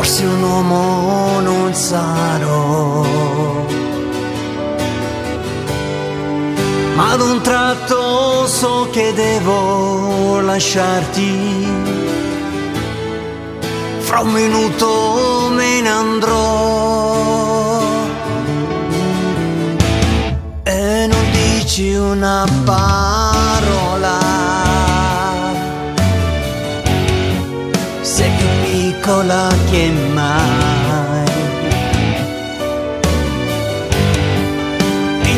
Forse un uomo non sarò. Ma ad un tratto so che devo lasciarti. Fra un minuto me ne andrò. E non dici una parola.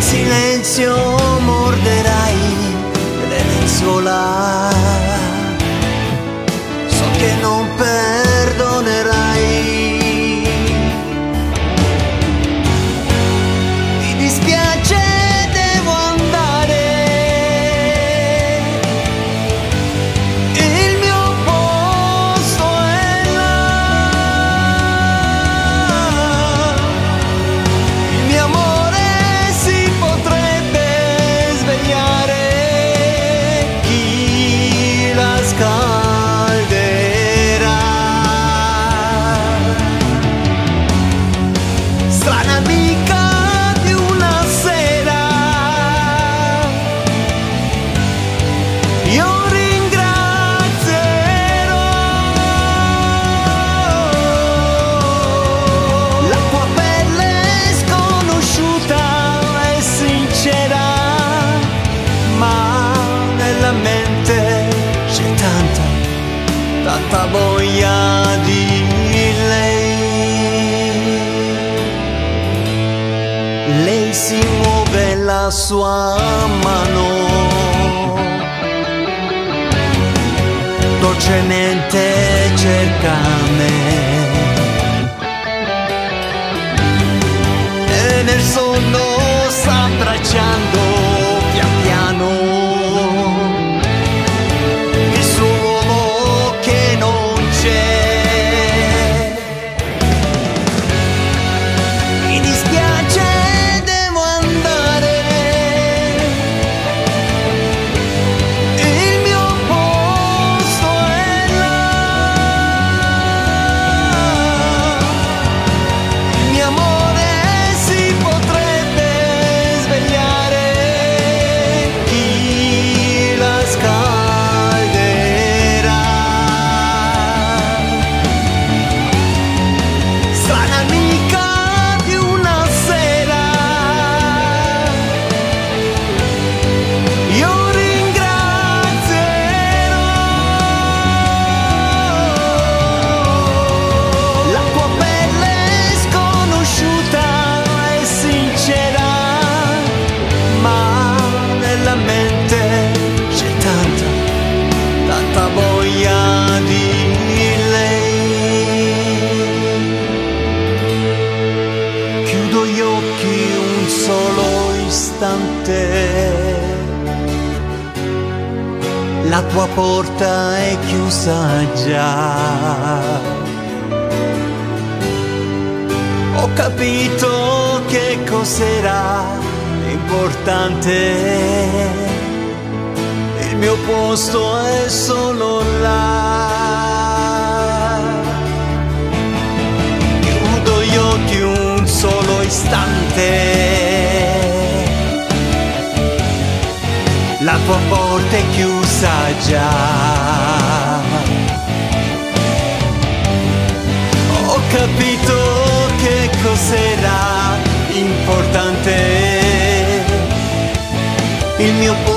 In silenzio morderai le lenzuola. So che non tanta voglia di lei. Lei si muove la sua mano Chiudo gli occhi un solo istante. La tua porta è chiusa già. Ho capito che cos'era importante. Il mio posto è solo là. Istante. La tua porta è chiusa già. Ho capito che cos'era importante. Il mio posto